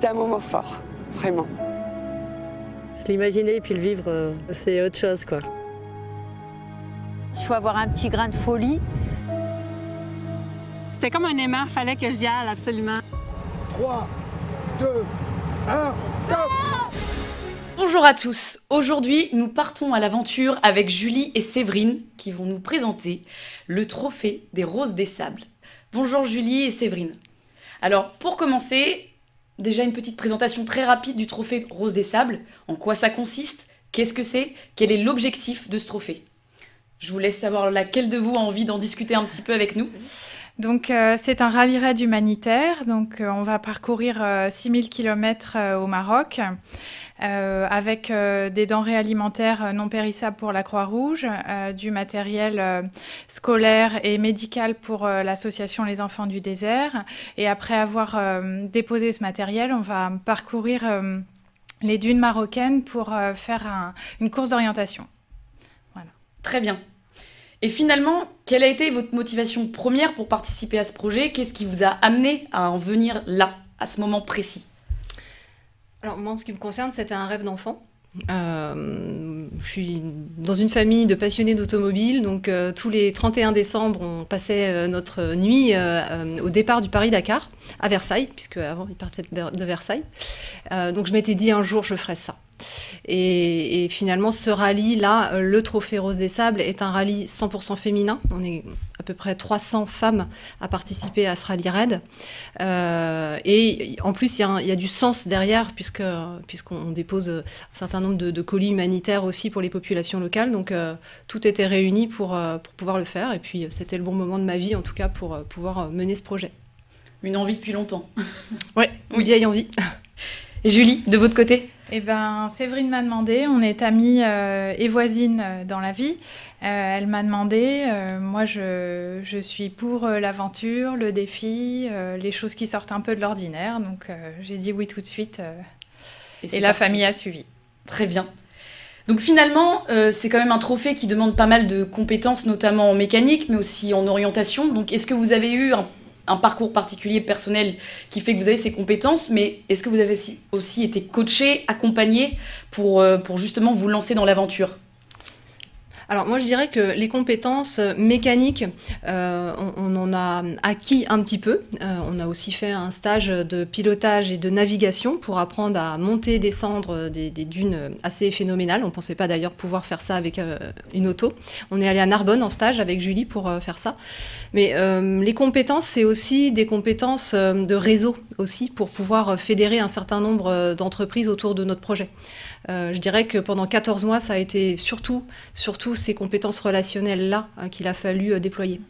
c'était un moment fort, vraiment. Se l'imaginer et puis le vivre, c'est autre chose, quoi. Il faut avoir un petit grain de folie. C'était comme un aimant, fallait que j'y aille absolument. 3, 2, 1, top Bonjour à tous. Aujourd'hui, nous partons à l'aventure avec Julie et Séverine qui vont nous présenter le trophée des Roses des Sables. Bonjour Julie et Séverine. Alors, pour commencer, déjà une petite présentation très rapide du trophée Rose des Sables. En quoi ça consiste? Qu'est-ce que c'est? Quel est l'objectif de ce trophée? Je vous laisse savoir laquelle de vous a envie d'en discuter un petit peu avec nous. Donc euh, c'est un rallye raid humanitaire. Donc euh, on va parcourir 6000 km au Maroc. Euh, avec des denrées alimentaires non périssables pour la Croix-Rouge, du matériel scolaire et médical pour l'association Les Enfants du Désert. Et après avoir déposé ce matériel, on va parcourir les dunes marocaines pour faire une course d'orientation. Voilà. Très bien. Et finalement, quelle a été votre motivation première pour participer à ce projet? Qu'est-ce qui vous a amené à en venir là, à ce moment précis? Alors moi, en ce qui me concerne, c'était un rêve d'enfant. Euh, je suis dans une famille de passionnés d'automobile, donc euh, tous les 31 décembre, on passait euh, notre nuit au départ du Paris-Dakar à Versailles, puisque avant ils partaient de Versailles. donc je m'étais dit un jour je ferai ça. Et, finalement, ce rallye-là, euh, le Trophée Rose des Sables, est un rallye 100% féminin. On est à peu près 300 femmes à participer à ce rallye raid. Euh, et en plus, il y, a du sens derrière, puisque, puisqu'on dépose un certain nombre de, colis humanitaires aussi pour les populations locales. Donc, euh, tout était réuni pour, pour pouvoir le faire. Et puis, c'était le bon moment de ma vie, en tout cas, pour pouvoir mener ce projet. Une envie depuis longtemps. ouais, une vieille envie. Julie, de votre côté? Eh ben, Séverine m'a demandé, on est amies euh, et voisines euh, dans la vie. Euh, elle m'a demandé, moi je, je, suis pour l'aventure, le défi, les choses qui sortent un peu de l'ordinaire. Donc j'ai dit oui tout de suite. et, la famille a suivi. Très bien. Donc finalement, c'est quand même un trophée qui demande pas mal de compétences, notamment en mécanique, mais aussi en orientation. Donc est-ce que vous avez eu un un parcours particulier personnel qui fait que vous avez ces compétences, mais est-ce que vous avez aussi été coaché, accompagné pour, euh, pour justement vous lancer dans l'aventure? Alors moi je dirais que les compétences euh, mécaniques, euh, on, en a acquis un petit peu. Euh, on a aussi fait un stage de pilotage et de navigation pour apprendre à monter et descendre des, dunes assez phénoménales. On ne pensait pas d'ailleurs pouvoir faire ça avec une auto. On est allé à Narbonne en stage avec Julie pour faire ça. Mais les compétences, c'est aussi des compétences de réseau aussi pour pouvoir fédérer un certain nombre d'entreprises autour de notre projet. je dirais que pendant 14 mois, ça a été surtout, surtout ces compétences relationnelles-là hein, qu'il a fallu euh, déployer.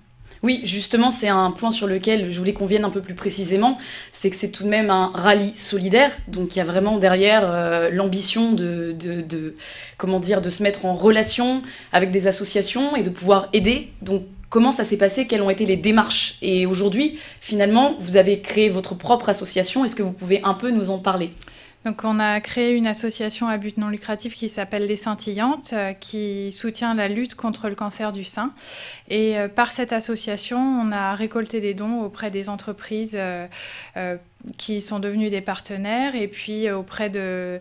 Oui, justement, c'est un point sur lequel je voulais qu'on vienne un peu plus précisément. C'est que c'est tout de même un rallye solidaire, donc il y a vraiment derrière euh, l'ambition de, de, comment dire, de se mettre en relation avec des associations et de pouvoir aider. Donc comment ça s'est passé? Quelles ont été les démarches? Et aujourd'hui, finalement, vous avez créé votre propre association. Est-ce que vous pouvez un peu nous en parler? Donc on a créé une association à but non lucratif qui s'appelle Les Scintillantes, euh, qui soutient la lutte contre le cancer du sein. Et euh, par cette association, on a récolté des dons auprès des entreprises euh, qui sont devenus des partenaires et puis auprès de,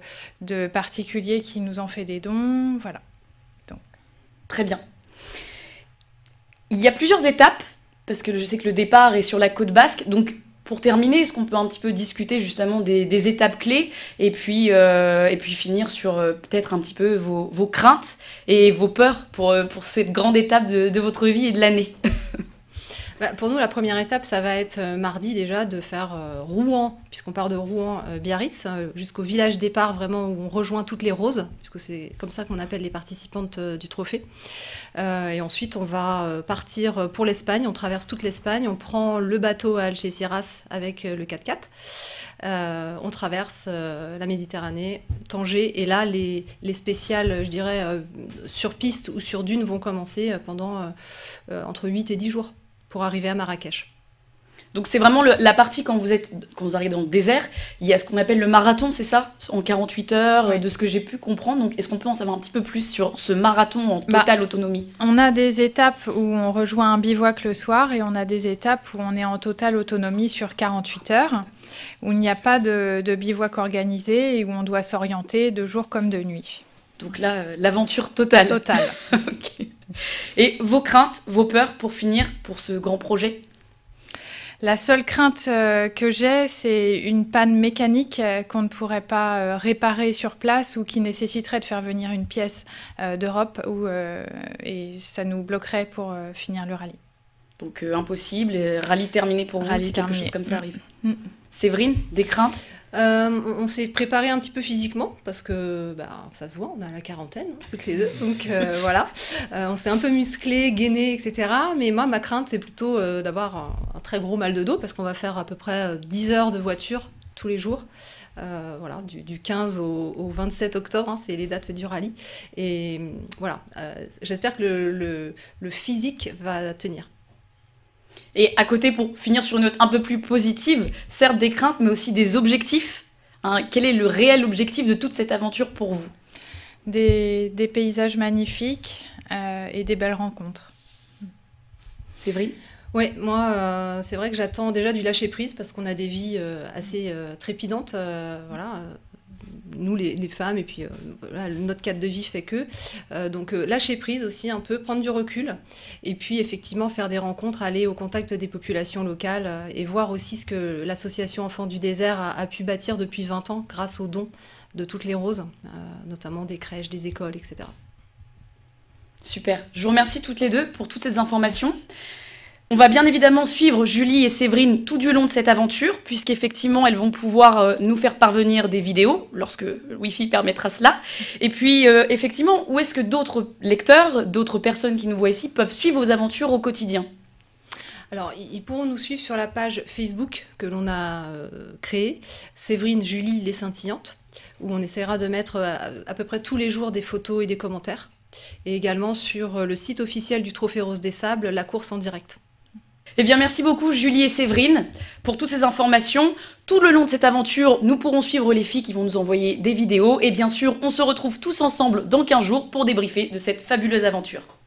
particuliers qui nous ont fait des dons. Voilà. Donc. Très bien. Il y a plusieurs étapes, parce que je sais que le départ est sur la côte basque. Pour terminer, est-ce qu'on peut un petit peu discuter justement des, étapes clés et puis, euh, finir sur euh, peut-être un petit peu vos, craintes et vos peurs pour, euh, pour cette grande étape de votre vie et de l'année? Bah, pour nous, la première étape, ça va être euh, mardi déjà de faire euh, Rouen, puisqu'on part de Rouen, euh, Biarritz, jusqu'au village départ vraiment où on rejoint toutes les roses, puisque c'est comme ça qu'on appelle les participantes du trophée. et ensuite, on va partir pour l'Espagne, on traverse toute l'Espagne, on prend le bateau à Algeciras avec le 4x4. on traverse la Méditerranée, Tanger, et là, les, les spéciales, je dirais, sur piste ou sur dune vont commencer pendant entre 8 et 10 jours pour arriver à Marrakech. Donc c'est vraiment le- la partie quand vous êtes quand vous arrivez dans le désert, il y a ce qu'on appelle le marathon, c'est ça? En 48 heures, euh, de ce que j'ai pu comprendre. Donc est-ce qu'on peut en savoir un petit peu plus sur ce marathon en Bah, totale autonomie? On a des étapes où on rejoint un bivouac le soir et on a des étapes où on est en totale autonomie sur 48 heures, où il n'y a pas de, de bivouac organisé et où on doit s'orienter de jour comme de nuit. Donc là, euh, l'aventure totale. Total. Ok. Et vos craintes, vos peurs pour finir pour ce grand projet? La seule crainte euh, que j'ai, c'est une panne mécanique euh, qu'on ne pourrait pas euh, réparer sur place ou qui nécessiterait de faire venir une pièce d'Europe et ça nous bloquerait pour finir le rallye. Donc impossible, rallye terminé pour vous Rallye si quelque terminé. chose comme ça Mm. arrive. Mm. Séverine, des craintes? Euh, on s'est préparé un petit peu physiquement parce que bah, ça se voit, on a la quarantaine hein, toutes les deux. Donc euh, voilà, Euh, on s'est un peu musclé, gainé, etc. Mais moi, ma crainte, c'est plutôt d'avoir un, un très gros mal de dos parce qu'on va faire à peu près euh, 10 heures de voiture tous les jours. Voilà, du, du 15 au, au 27 octobre, hein, c'est les dates du rallye. Et voilà, j'espère que le, le- le physique va tenir. Et à côté, pour finir sur une note un peu plus positive, certes des craintes, mais aussi des objectifs. Hein, quel est le réel objectif de toute cette aventure pour vous? Des, des paysages magnifiques euh, et des belles rencontres. Séverine? Oui, moi, euh, c'est vrai que j'attends déjà du lâcher prise parce qu'on a des vies euh, assez euh, trépidantes. euh, voilà, euh, les, femmes, et puis euh, notre cadre de vie fait que. Euh, donc, euh, lâcher prise aussi un peu, prendre du recul, et puis effectivement faire des rencontres, aller au contact des populations locales et voir aussi ce que l'association Enfants du désert a, pu bâtir depuis 20 ans grâce aux dons de toutes les roses, notamment des crèches, des écoles, etc. Super. Je vous remercie toutes les deux pour toutes ces informations. On va bien évidemment suivre Julie et Séverine tout du long de cette aventure, puisqu'effectivement, elles vont pouvoir euh, nous faire parvenir des vidéos lorsque le Wi-Fi permettra cela. Et puis, euh, effectivement, où est-ce que d'autres lecteurs, d'autres personnes qui nous voient ici peuvent suivre vos aventures au quotidien? Alors, ils pourront nous suivre sur la page Facebook que l'on a euh, créée, Séverine Julie Les Scintillantes, où on essaiera de mettre à, à peu près tous les jours des photos et des commentaires. Et également sur le site officiel du Trophée Rose des Sables, la course en direct. Eh bien, merci beaucoup Julie et Séverine pour toutes ces informations. Tout le long de cette aventure, nous pourrons suivre les filles qui vont nous envoyer des vidéos. Et bien sûr, on se retrouve tous ensemble dans 15 jours pour débriefer de cette fabuleuse aventure.